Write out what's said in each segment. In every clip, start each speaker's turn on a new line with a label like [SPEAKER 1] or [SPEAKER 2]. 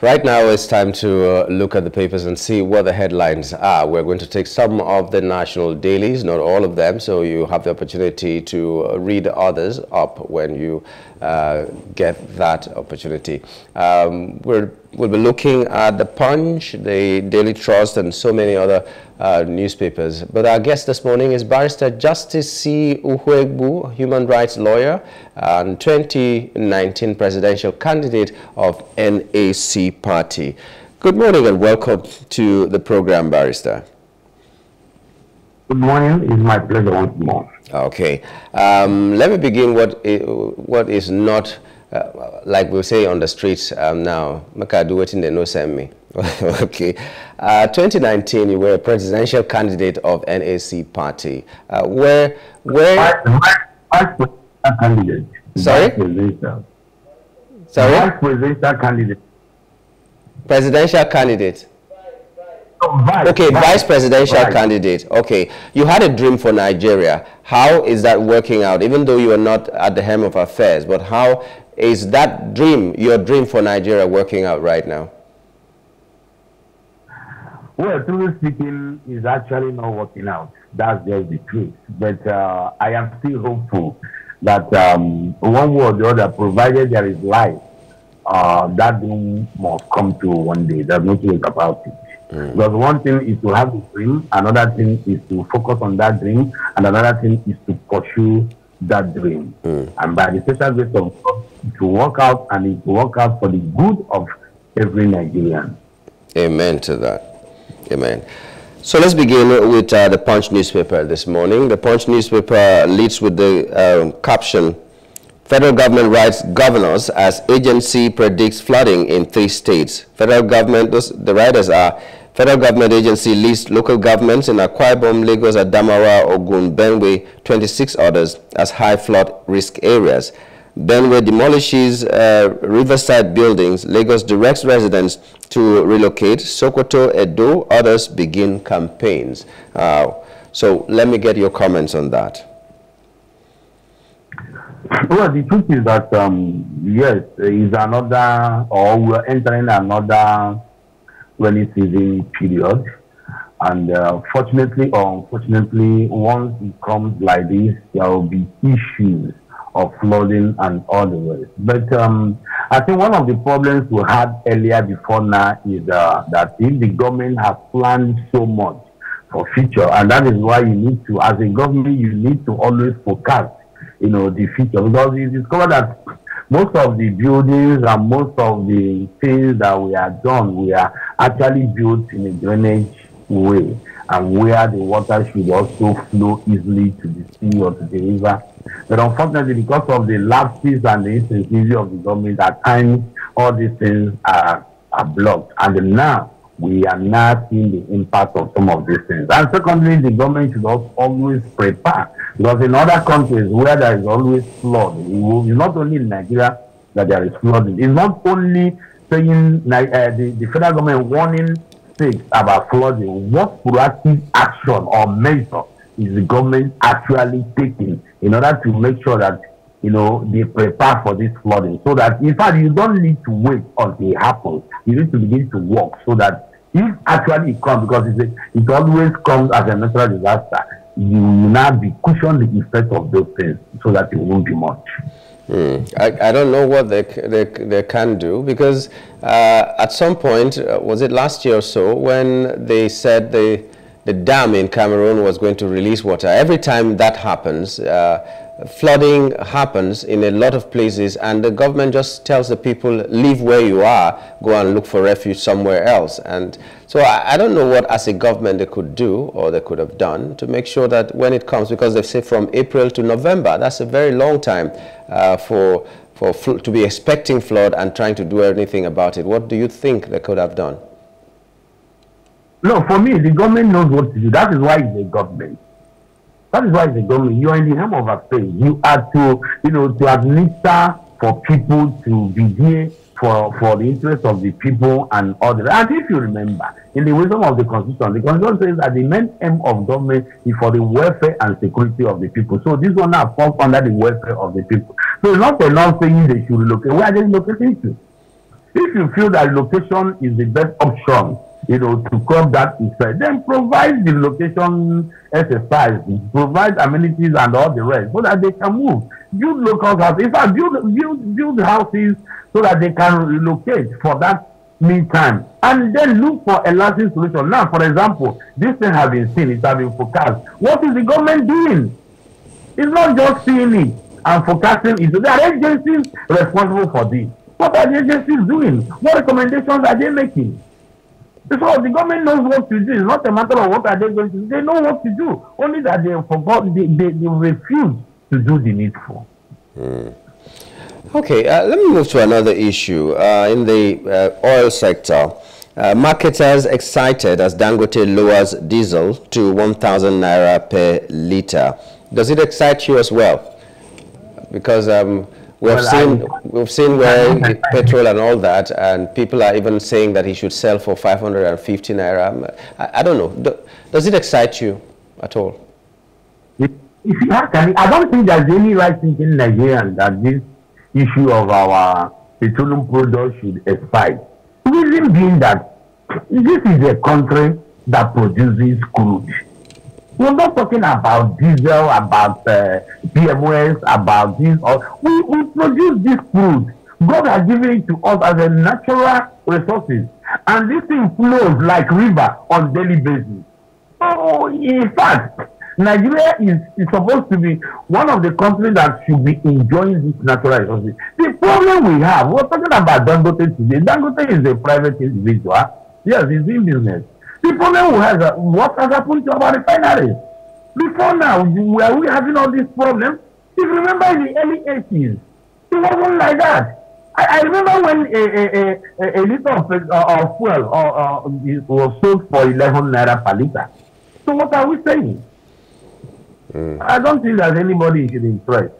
[SPEAKER 1] Right now it's time to uh, look at the papers and see what the headlines are. We're going to take some of the national dailies, not all of them, so you have the opportunity to uh, read others up when you uh, get that opportunity. Um, we're We'll be looking at The Punch, the Daily Trust, and so many other uh, newspapers. But our guest this morning is Barrister Justice C. Uhuegbu, human rights lawyer and 2019 presidential candidate of NAC Party. Good morning and welcome to the program, Barrister.
[SPEAKER 2] Good morning. It's my pleasure once more.
[SPEAKER 1] Okay. Um, let me begin what is, what is not uh, like we say on the streets um, now, make I do waiting they no send me. okay. Uh, 2019, you were a presidential candidate of NAC party. Uh, where, where?
[SPEAKER 2] Vice presidential candidate.
[SPEAKER 1] Sorry? Sorry?
[SPEAKER 2] Vice presidential candidate.
[SPEAKER 1] Presidential candidate.
[SPEAKER 2] Oh, vice,
[SPEAKER 1] Okay,
[SPEAKER 2] vice,
[SPEAKER 1] vice presidential
[SPEAKER 2] vice.
[SPEAKER 1] candidate. Okay, you had a dream for Nigeria. How is that working out? Even though you are not at the helm of affairs, but how is that dream, your dream for Nigeria, working out right now?
[SPEAKER 2] Well, truly speaking, is actually not working out. That's just the truth. But uh, I am still hopeful that um, one way or the other, provided there is life, uh, that dream must come true one day. There's no choice about it. Because one thing is to have a dream, another thing is to focus on that dream, and another thing is to pursue that dream. And by the special grace of will work out, and it will work out for the good of every Nigerian.
[SPEAKER 1] Amen to that. Amen. So let's begin with uh, the Punch newspaper this morning. The Punch newspaper leads with the um, caption, Federal government writes governors as agency predicts flooding in three states. Federal government, those, the writers are, federal government agency lists local governments in Akwa Ibom, Lagos, Adamawa, Ogun, Benue, 26 others as high flood risk areas. Benue demolishes uh, riverside buildings. Lagos directs residents to relocate. Sokoto, Edo, others begin campaigns. Uh, so let me get your comments on that.
[SPEAKER 2] Well, the truth is that um, yes, is another, or we're entering another rainy season period, and uh, fortunately or unfortunately, once it comes like this, there will be issues of flooding and all the rest. But um, I think one of the problems we had earlier before now is uh, that if the government has planned so much for future, and that is why you need to, as a government, you need to always forecast you know, the future. Because you discover that most of the buildings and most of the things that we are done, we are actually built in a drainage way and where the water should also flow easily to the sea or to the river. But unfortunately, because of the lapses and the insensitivity of the government, at times all these things are, are blocked. And now we are not seeing the impact of some of these things. And secondly, the government should always prepare because in other countries where there is always flood, it will- it's not only in Nigeria that there is flooding. It's not only saying uh, the, the federal government warning states about flooding. What proactive action or measure is the government actually taking in order to make sure that you know they prepare for this flooding? So that in fact you don't need to wait until it happens. You need to begin to work so that if actually it comes, because it's a, it always comes as a natural disaster, you will now be cushion the effect of those things so that it won't be much.
[SPEAKER 1] Hmm. I, I don't know what they, they, they can do because uh, at some point, uh, was it last year or so, when they said the, the dam in Cameroon was going to release water. Every time that happens, uh, flooding happens in a lot of places and the government just tells the people, leave where you are, go and look for refuge somewhere else. And so I, I don't know what as a government they could do or they could have done to make sure that when it comes, because they say from April to November, that's a very long time uh, for, for to be expecting flood and trying to do anything about it. What do you think they could have done?
[SPEAKER 2] No, for me, the government knows what to do. That is why it's a government. That is why it's a government. You are in the helm of affairs. You are to, you know, to administer for people to be there for, for the interest of the people and others. And if you remember, in the wisdom of the constitution, the constitution says that the main aim of government is for the welfare and security of the people. So this one now falls under the welfare of the people. So it's not enough saying they should relocate. Where are they relocating to? If you feel that location is the best option, you know, to curb that effect, then provide the location exercise, provide amenities and all the rest so that they can move. Build local houses. In fact, build, build, build houses so that they can relocate for that meantime. And then look for a lasting solution. Now, for example, this thing has been seen, it has been forecast. What is the government doing? It's not just seeing it and forecasting it. There are agencies responsible for this. What are the agencies doing? What recommendations are they making? So the government knows what to do. It's not a matter of what are they going to do. They know what to do. Only that they forgot, they, they, they refuse to do the needful.
[SPEAKER 1] Mm. Okay, uh, let me move to another issue. Uh, in the uh, oil sector, uh, marketers excited as Dangote lowers diesel to 1,000 naira per litre. Does it excite you as well? Because um, we have well, seen we've seen where petrol and all that, and people are even saying that he should sell for 550 naira. I, I don't know. Do, does it excite you at all?
[SPEAKER 2] If, if you ask me, I don't think there's any right thinking in Nigeria that this issue of our petroleum products should expire. Reason being that this is a country that produces crude We're not talking about diesel, about uh, about this. Or, we, we produce this food. God has given it to us as a natural resources. And this thing flows like river on daily basis. So, in fact, Nigeria is, is supposed to be one of the countries that should be enjoying this natural resources. The problem we have, we're talking about Dangote today. Dangote is a private individual. Yes, he's in business. The problem we have, what has happened to our refineries? Before now, were we having all these problems? If you remember in the early 80s, it wasn't like that. I, I remember when a, a, a, a liter of, uh, of fuel uh, uh, was sold for 11 naira per liter. So what are we saying? Mm. I don't think that anybody should impress.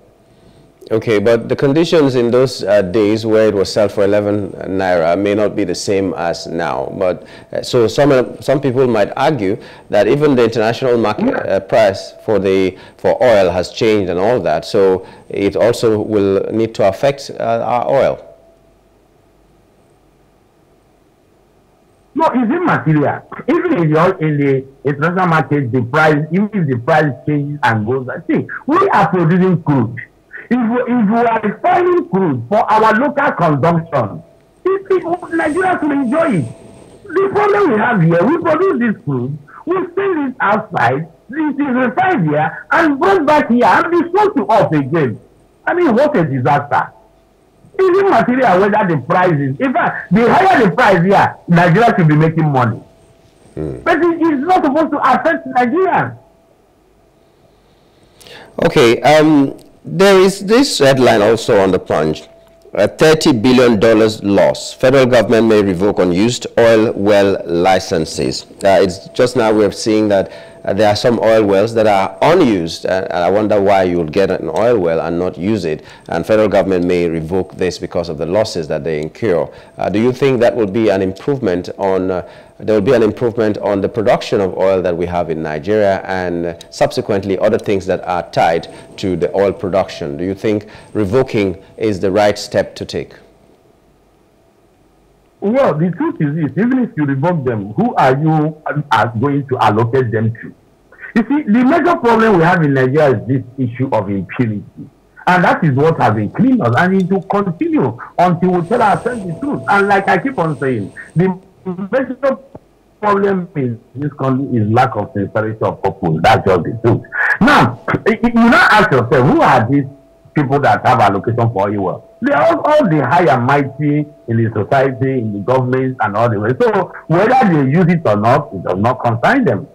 [SPEAKER 1] Okay, but the conditions in those uh, days where it was sold for 11 naira may not be the same as now. But uh, so some uh, some people might argue that even the international market uh, price for the for oil has changed and all that. So it also will need to affect uh, our oil.
[SPEAKER 2] No, it's immaterial. Even in the, in the international market, the price, even if the price changes and goes, see, we are producing crude. If, if we are refining crude for our local consumption, if people, Nigerians will enjoy it. The problem we have here, we produce this crude, we sell it outside, it is refined here, and brought back here and be sold to us again. I mean, what a disaster. Even material, whether the price is, in fact, the higher the price here, Nigeria should be making money. Mm. But it is not supposed to affect Nigerians.
[SPEAKER 1] Okay, um, there is this headline also on the Punch. A $30 billion loss. Federal government may revoke unused oil well licenses. Uh, it's just now we're seeing that uh, there are some oil wells that are unused uh, and I wonder why you would get an oil well and not use it and federal government may revoke this because of the losses that they incur. Uh, do you think that will be an improvement on uh, there will be an improvement on the production of oil that we have in Nigeria and subsequently other things that are tied to the oil production. Do you think revoking is the right step to take?
[SPEAKER 2] Well, the truth is this, even if you revoke them, who are you are going to allocate them to? You see, the major problem we have in Nigeria is this issue of impunity. And that is what has been cleaned up. And it will continue until we tell ourselves the truth. And like I keep on saying, the major problem in this country is lack of sincerity of purpose. That's just the truth. Now, you now ask yourself, who are these people that have allocation for oil? They are all, all the high and mighty in the society, in the government, and all the way. So whether they use it or not, it does not concern them.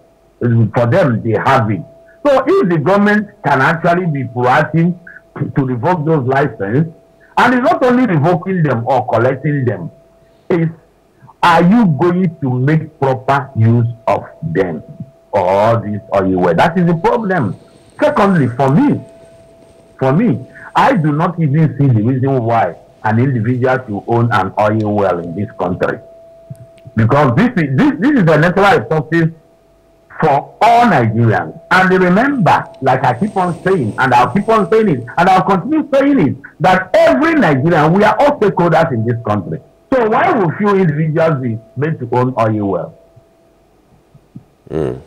[SPEAKER 2] For them, they have it. So if the government can actually be proactive to revoke those licenses, and it's not only revoking them or collecting them, it's are you going to make proper use of them or this or you were? That is the problem. Secondly, for me, for me, I do not even see the reason why an individual should own an oil well in this country. Because this is, this, this is a natural resources for all Nigerians. And remember, like I keep on saying, and I'll keep on saying it, and I'll continue saying it, that every Nigerian, we are all stakeholders in this country. So why would few individuals be made to own oil well?
[SPEAKER 1] Mm.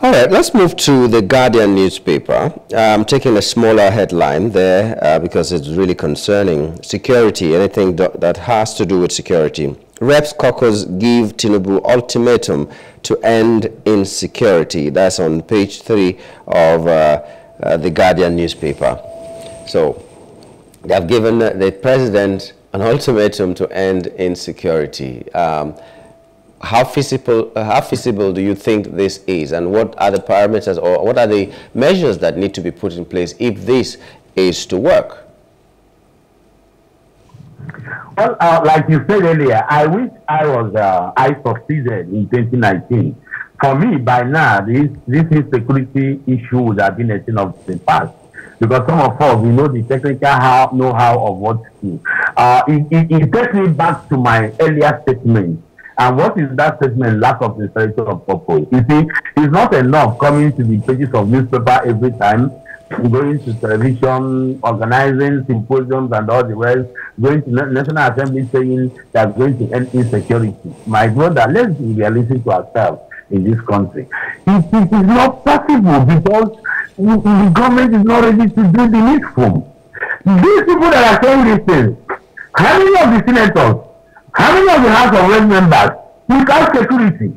[SPEAKER 1] All right, let's move to the Guardian newspaper. I'm taking a smaller headline there uh, because it's really concerning. Security, anything that has to do with security. Reps caucus give Tinubu ultimatum to end insecurity. That's on page three of uh, uh, the Guardian newspaper. So they have given the president an ultimatum to end insecurity. Um, how feasible, how feasible do you think this is and what are the parameters or what are the measures that need to be put in place if this is to work?
[SPEAKER 2] Well, uh, like you said earlier, I wish I was, uh, I succeeded in 2019. For me, by now, this, this insecurity issue would have been a thing of the past. Because some of us, we know the technical how, know-how of what to do. Uh, it, it, it takes me back to my earlier statement and what is that statement? Lack of sincerity of purpose. You see, it's not enough coming to the pages of newspaper every time, going to television, organizing symposiums and all the rest, going to National Assembly saying they're going to end insecurity. My brother, let's be realistic to ourselves in this country. It, it is not possible because the government is not ready to do the needful. These people that are saying these things, how many of the senators How many of the House of Rep members without security?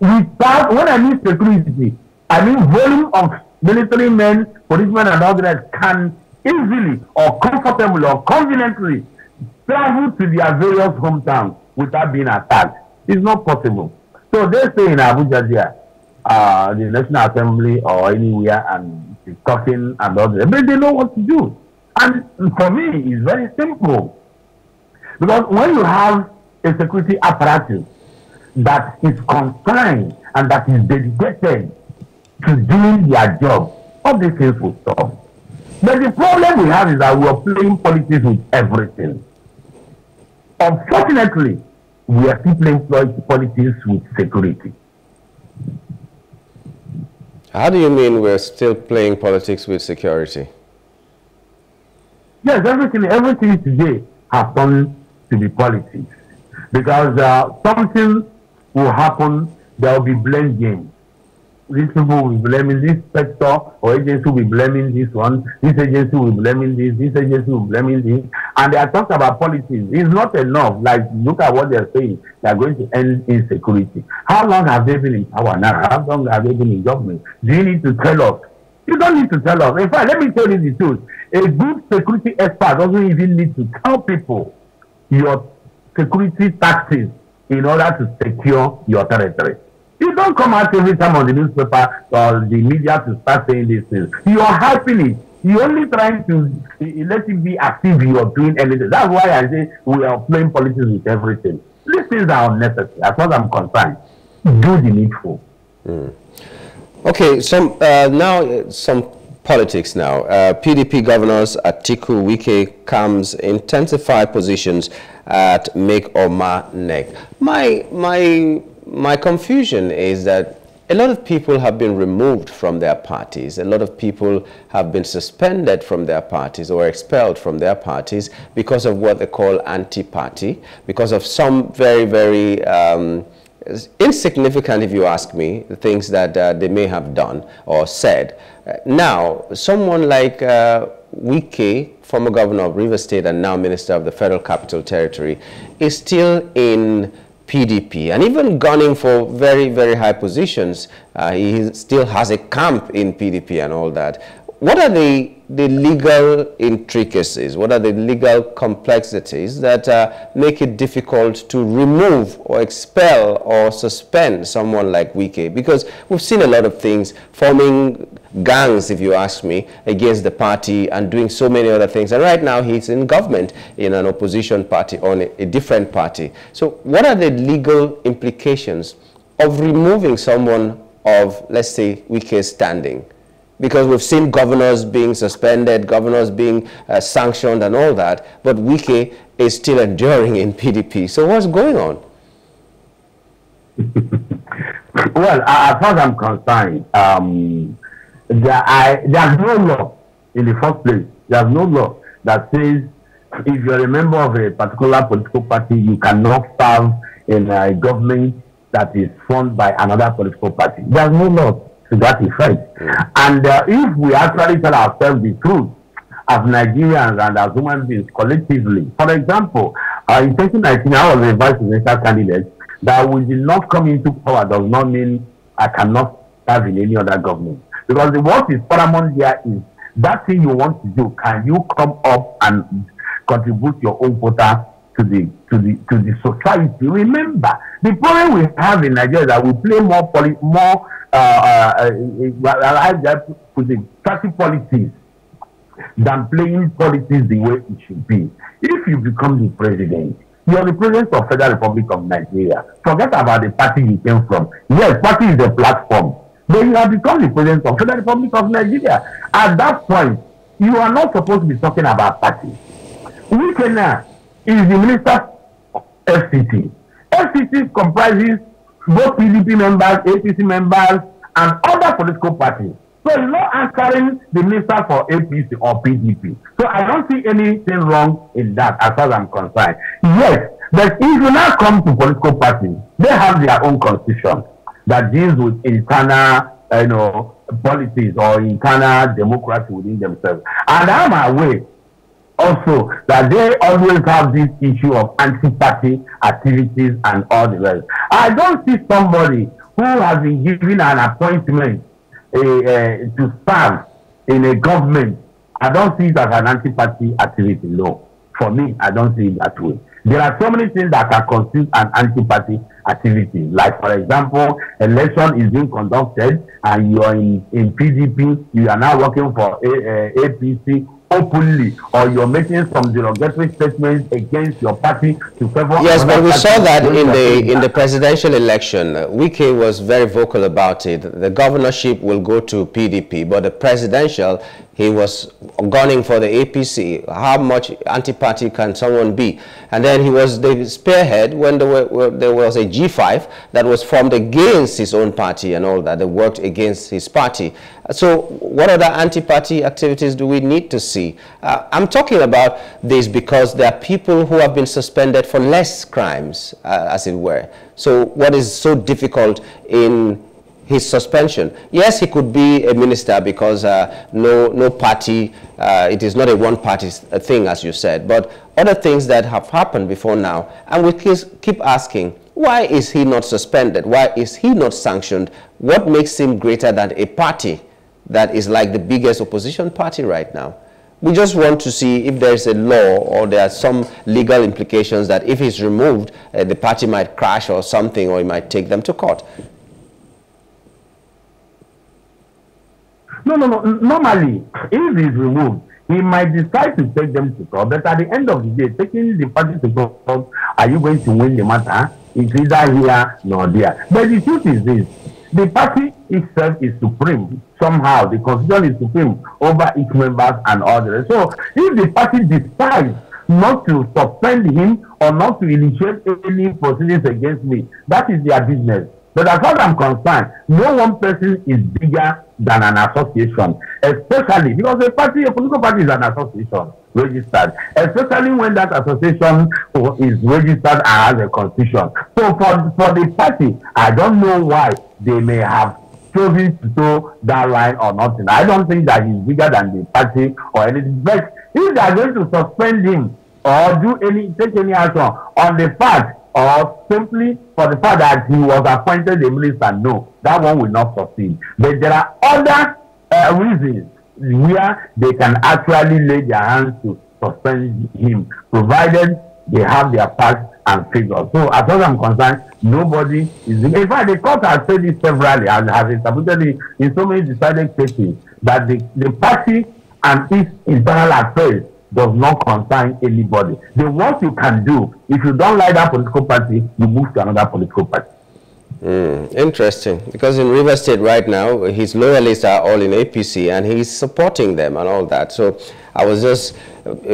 [SPEAKER 2] Without, when I mean security, I mean volume of military men, policemen, and others can easily or comfortably or conveniently travel to their various hometowns without being attacked. It's not possible. So they say in Abuja uh, the National Assembly or anywhere and discussing and all that, but they know what to do. And for me, it's very simple. Because when you have a security apparatus that is confined and that is dedicated to doing their job, all these things will stop. But the problem we have is that we are playing politics with everything. Unfortunately, we are still playing politics with security.
[SPEAKER 1] How do you mean we're still playing politics with security?
[SPEAKER 2] Yes, everything, everything today has turned to be politics. Because uh, something will happen, there will be blame games. These people will be blaming this sector, or agency will be blaming this one, this agency will be blaming this, this agency will be blaming this. And they are talking about politics. It's not enough. Like, look at what they're saying. They are going to end insecurity. How long have they been in power now? How long have they been in government? Do you need to tell us? You don't need to tell us. In fact, let me tell you the truth. A good security expert doesn't even need to tell people your security tactics in order to secure your territory. You don't come out every time on the newspaper or the media to start saying these things. You are hyping it. You're only trying to let it be active you are doing anything. That's why I say we are playing politics with everything. These things are unnecessary as far as I'm concerned. Do the needful.
[SPEAKER 1] Mm. Okay, some uh, now uh, some politics now. Uh, PDP governors Atiku Wike comes intensify positions at make or ma neck. My, my, my confusion is that a lot of people have been removed from their parties. A lot of people have been suspended from their parties or expelled from their parties because of what they call anti-party, because of some very, very um, insignificant, if you ask me, the things that uh, they may have done or said. Uh, now, someone like uh, former governor of River State and now minister of the Federal Capital Territory, is still in PDP and even gunning for very, very high positions. Uh, he still has a camp in PDP and all that. What are the the legal intricacies? What are the legal complexities that uh, make it difficult to remove or expel or suspend someone like Wike? Because we've seen a lot of things forming gangs, if you ask me, against the party and doing so many other things. And right now he's in government in an opposition party on a, a different party. So what are the legal implications of removing someone of, let's say, Wike's standing? Because we've seen governors being suspended, governors being uh, sanctioned and all that, but Wike is still enduring in PDP. So what's going on?
[SPEAKER 2] well, as far as I'm concerned, um, there, I, there's no law in the first place. There's no law that says if you're a member of a particular political party, you cannot serve in a government that is formed by another political party. There's no law to that effect. Mm. And uh, if we actually tell ourselves the truth as Nigerians and as human beings collectively, for example, uh, in 2019, I was a vice presidential candidate. That we did not come into power does not mean I cannot serve in any other government. Because the what is paramount here is that thing you want to do, can you come up and contribute your own quota to the to the to the society? Remember, the problem we have in Nigeria is that we play more poli- more uh, uh, uh, I put party politics than playing politics the way it should be. If you become the president, you are the president of Federal Republic of Nigeria. Forget about the party you came from. Yes, party is a platform. But you have become the president of Federal Republic of Nigeria. At that point, you are not supposed to be talking about party. Wikena is the minister of FCT. FCT comprises both PDP members, APC members, and other political parties. So he's not answering the minister for APC or PDP. So I don't see anything wrong in that as far as I'm concerned. Yes, but if you now come to political parties, they have their own constitution that deals with internal, you know, policies or internal democracy within themselves. And I'm aware also that they always have this issue of anti-party activities and all the rest. I don't see somebody who has been given an appointment uh, uh, to serve in a government. I don't see it as an anti-party activity. No, for me, I don't see it that way. There are so many things that can constitute an anti-party activity. Like, for example, election is being conducted and you are in, in PDP, you are now working for A, uh, APC openly or you're making some derogatory statements against your party to favor
[SPEAKER 1] yes but we saw that in the in the presidential election. Wike was very vocal about it. The governorship will go to PDP but the presidential he was gunning for the APC. How much anti-party can someone be? And then he was the spearhead when there, were, there, was a G5 that was formed against his own party and all that. They worked against his party. So what other anti-party activities do we need to see? Uh, I'm talking about this because there are people who have been suspended for less crimes, uh, as it were. So what is so difficult in his suspension. Yes, he could be a minister because uh, no, no party, uh, it is not a one-party thing, as you said, but other things that have happened before now, and we keep asking, why is he not suspended? Why is he not sanctioned? What makes him greater than a party that is like the biggest opposition party right now? We just want to see if there's a law or there are some legal implications that if he's removed, uh, the party might crash or something, or he might take them to court.
[SPEAKER 2] No, no, no. Normally, if he's removed, he might decide to take them to court. But at the end of the day, taking the party to court, are you going to win the matter? It's either here nor there. But the truth is this the party itself is supreme. Somehow, the constitution is supreme over its members and others. So, if the party decides not to suspend him or not to initiate any proceedings against me, that is their business. But as far as I'm concerned, no one person is bigger than an association, especially because a party, a political party is an association registered, especially when that association is registered has a constitution. So for, for the party, I don't know why they may have chosen to toe that line or nothing. I don't think that he's bigger than the party or anything. But if they are going to suspend him or do any take any action on the fact or simply for the fact that he was appointed a minister, no, that one will not succeed. But there are other uh, reasons where they can actually lay their hands to suspend him, provided they have their facts and figures. So as far as I'm concerned, nobody is. In fact, the court has said this severally and has interpreted it in so many decided cases that the, the party and its internal affairs does not concern anybody. The worst you can do, if you don't like that political party, you move to another political party.
[SPEAKER 1] Mm, interesting, because in River State right now, his loyalists are all in APC and he's supporting them and all that. So I was just,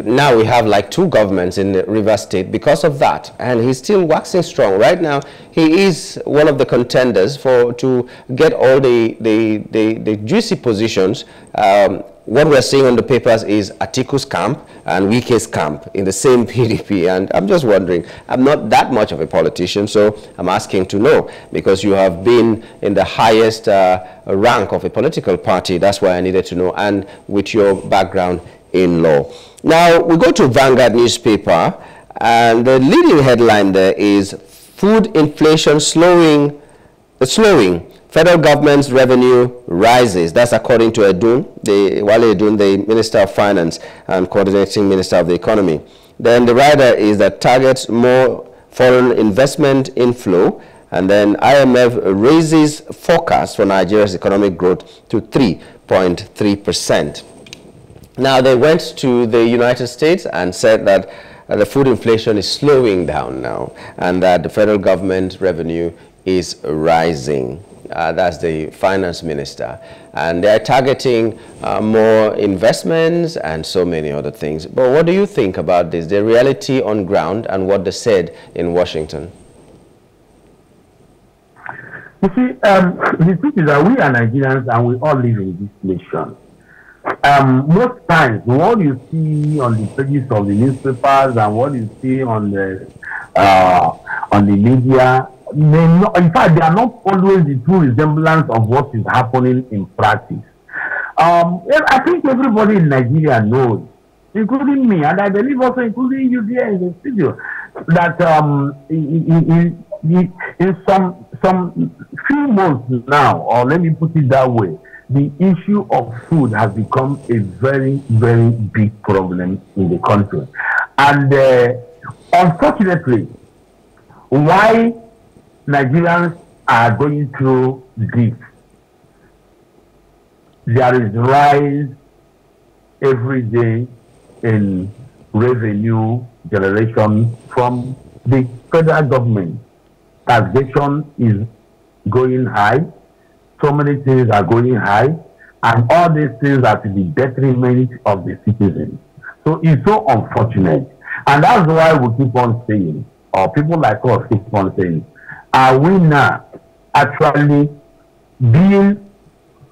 [SPEAKER 1] now we have like two governments in River State because of that. And he's still waxing strong. Right now, he is one of the contenders for to get all the, the, the, the juicy positions um, what we're seeing on the papers is Atiku's camp and Wike's camp in the same PDP. And I'm just wondering, I'm not that much of a politician, so I'm asking to know, because you have been in the highest uh, rank of a political party. That's why I needed to know, and with your background in law. Now, we go to Vanguard newspaper, and the leading headline there is food inflation slowing, uh, slowing Federal government's revenue rises. That's according to Edun, the, Wale Edun, the Minister of Finance and Coordinating Minister of the Economy. Then the rider is that targets more foreign investment inflow. And then IMF raises forecast for Nigeria's economic growth to 3.3%. Now, they went to the United States and said that uh, the food inflation is slowing down now and that the federal government revenue is rising uh, that's the finance minister. And they're targeting uh, more investments and so many other things. But what do you think about this, the reality on ground and what they said in Washington?
[SPEAKER 2] You see, um, the truth is that we are Nigerians and we all live in this nation. Um, most times, what you see on the pages of the newspapers and what you see on the uh, on the media may not, in fact, they are not always the true resemblance of what is happening in practice. Um, I think everybody in Nigeria knows, including me, and I believe also including you there in the studio, that um, in, in, in some some few months now, or let me put it that way, the issue of food has become a very, very big problem in the country. And uh, unfortunately, why Nigerians are going through this. There is rise every day in revenue generation from the federal government. Taxation is going high. So many things are going high. And all these things are to the detriment of the citizens. So it's so unfortunate. And that's why we keep on saying, or people like us keep on saying, are we now actually being,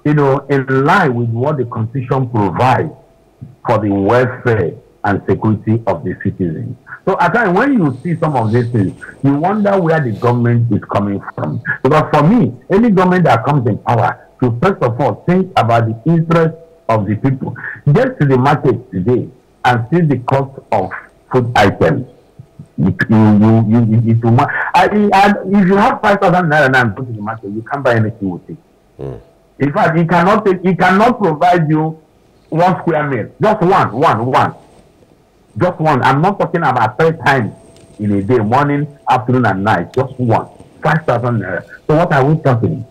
[SPEAKER 2] you know, in line with what the Constitution provides for the welfare and security of the citizens? So at times when you see some of these things, you wonder where the government is coming from. Because for me, any government that comes in power should first of all think about the interest of the people. Get to the market today and see the cost of food items you, you, you, you, it will, I, and if you have 5,000 naira now and go to the market, you can't buy anything with it. Mm. In fact, he cannot take, he cannot provide you one square meal. Just one, one, one. Just one. I'm not talking about three times in a day, morning, afternoon, and night. Just one. 5,000 naira. So what are we talking?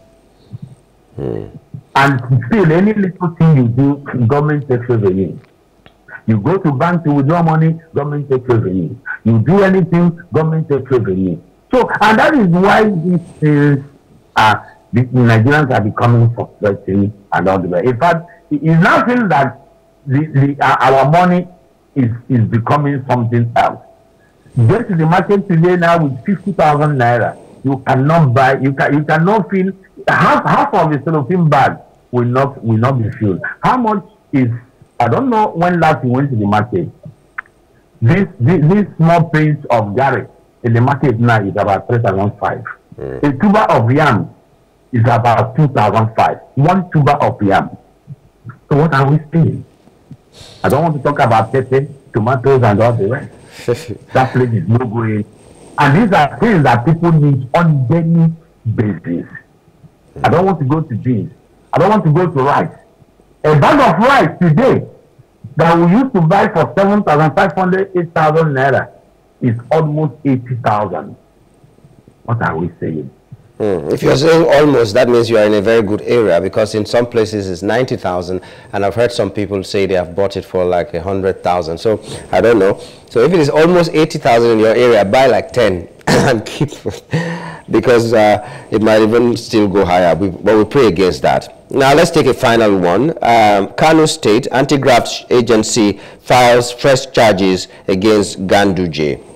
[SPEAKER 2] Mm. And still, any little thing you do, government takes revenue. You go to bank to withdraw money, government takes revenue. You do anything, government takes revenue. So, and that is why these things are, the Nigerians are becoming frustrating and all the way. In fact, it's now feels that the, the, uh, our money is, is becoming something else. Get to the market today now with 50,000 naira. You cannot buy, you, can, you cannot feel, half, half of the cellophane bag will not, will not be filled. How much is I don't know when last you went to the market. This this, this small piece of garlic in the market now is about three thousand five. Mm. A tuber of yam is about two thousand five. One tuber of yam. So what are we saying? I don't want to talk about pepper, tomatoes, and all the rest. that place is no going. And these are things that people need on daily basis. I don't want to go to beans. I don't want to go to rice. A bag of rice today that we used to buy for 7,500, 8,000 naira is almost 80,000. What are we saying?
[SPEAKER 1] Mm. If you're saying almost, that means you are in a very good area because in some places it's 90,000 and I've heard some people say they have bought it for like 100,000. So I don't know. So if it is almost 80,000 in your area, buy like 10 and keep because uh, it might even still go higher. We, but we pray against that. Now let's take a final one. Um, Kano State Anti-Graft Agency files fresh charges against Ganduje.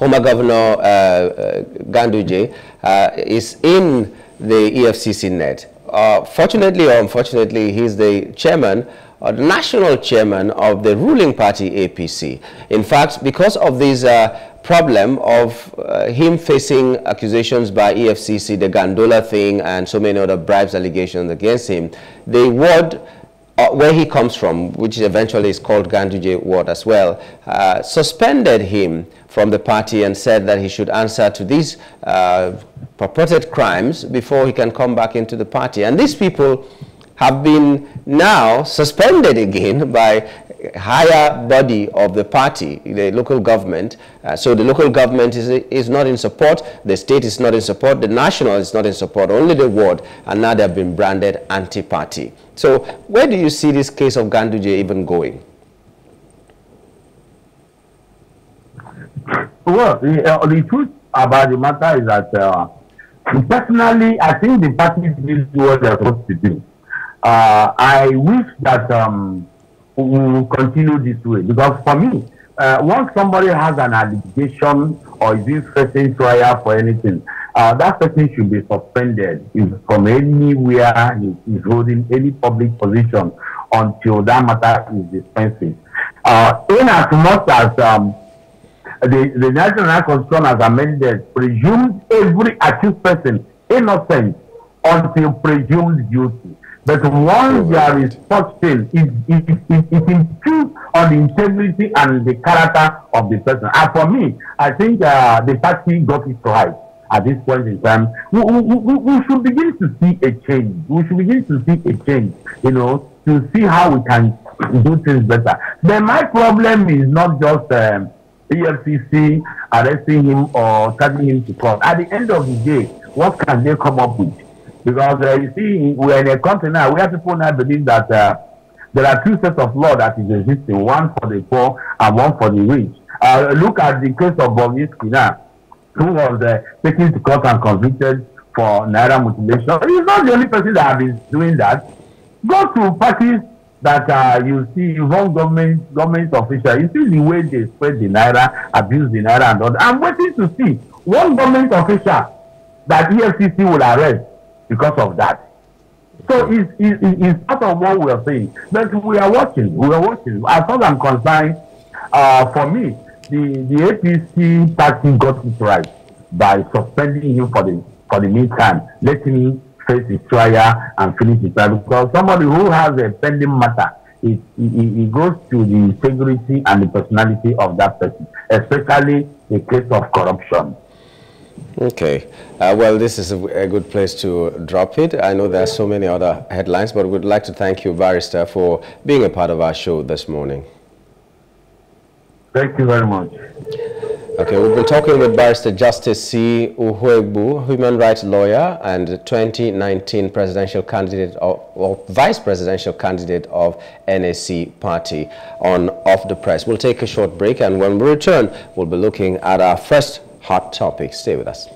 [SPEAKER 1] Former Governor uh, uh, Ganduje uh, is in the EFCC net. Uh, fortunately or unfortunately, he's the chairman uh, national chairman of the ruling party APC. In fact, because of this uh, problem of uh, him facing accusations by EFCC, the Gandollar thing, and so many other bribes allegations against him, the ward uh, where he comes from, which eventually is called Ganduje ward as well, uh, suspended him from the party and said that he should answer to these uh, purported crimes before he can come back into the party. And these people have been now suspended again by higher body of the party, the local government. Uh, so the local government is, is not in support, the state is not in support, the national is not in support, only the ward, and now they've been branded anti-party. So where do you see this case of Ganduje even going?
[SPEAKER 2] Well, the, uh, the truth about the matter is that uh, personally, I think the party did what they're supposed to do. Uh, I wish that um, will continue this way because for me, uh, once somebody has an allegation or is being facing trial for anything, uh, that person should be suspended from anywhere he is holding any public position until that matter is dispensed. Uh, in as much as um, the, the National Constitution has amended, presumed every accused person innocent until presumed guilty. But once is such thing, it, it, it, it improves on the integrity and the character of the person. And for me, I think uh, the party got it right at this point in time. We, we, we, we should begin to see a change. We should begin to see a change, you know, to see how we can do things better. Then my problem is not just um, EFCC arresting him or taking him to court. At the end of the day, what can they come up with? Because uh, you see, we're in a country now where people now believe that uh, there are two sets of law that is existing, one for the poor and one for the rich. Uh, look at the case of Bobrisky now, who was uh, taken to court and convicted for naira mutilation. He's not the only person that has been doing that. Go to parties that uh, you see involve government government officials. You see the way they spread the naira, abuse the naira, and all. That. I'm waiting to see one government official that EFCC will arrest because of that. So it's, it's, it's part of what we are saying. But we are watching. We are watching. As far as I'm concerned, uh, for me, the, the APC party got it right by suspending him for the for the meantime, letting him face his trial and finish his trial. Because somebody who has a pending matter, it, it, it goes to the integrity and the personality of that person, especially the case of corruption.
[SPEAKER 1] Okay. Uh, well, this is a, a, good place to drop it. I know there are so many other headlines, but we'd like to thank you, Barrister, for being a part of our show this morning.
[SPEAKER 2] Thank you very much.
[SPEAKER 1] Okay, we've been talking with Barrister Justice C. Uhuegbu, human rights lawyer and 2019 presidential candidate of, or vice presidential candidate of NAC party on Off the Press. We'll take a short break and when we return, we'll be looking at our first hot topic. Stay with us.